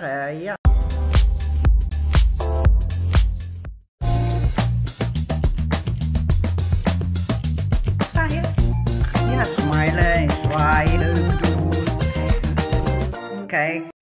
rồi á Yes, my leg wide open. Okay.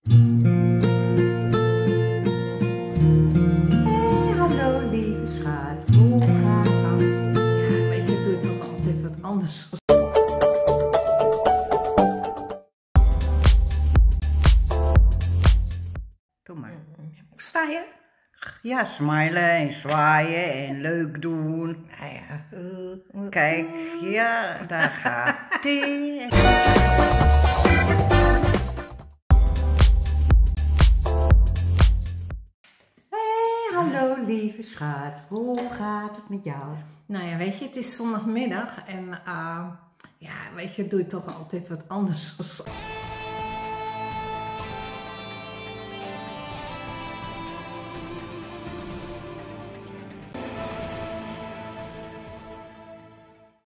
Sta je? Ja, smilen en zwaaien en leuk doen. Nou ja. eh, Kijk, ja, daar gaat die. Hey, hallo lieve schat. Hoe gaat het met jou? Nou ja, weet je, het is zondagmiddag en eh, ja, weet je, doe je toch altijd wat anders.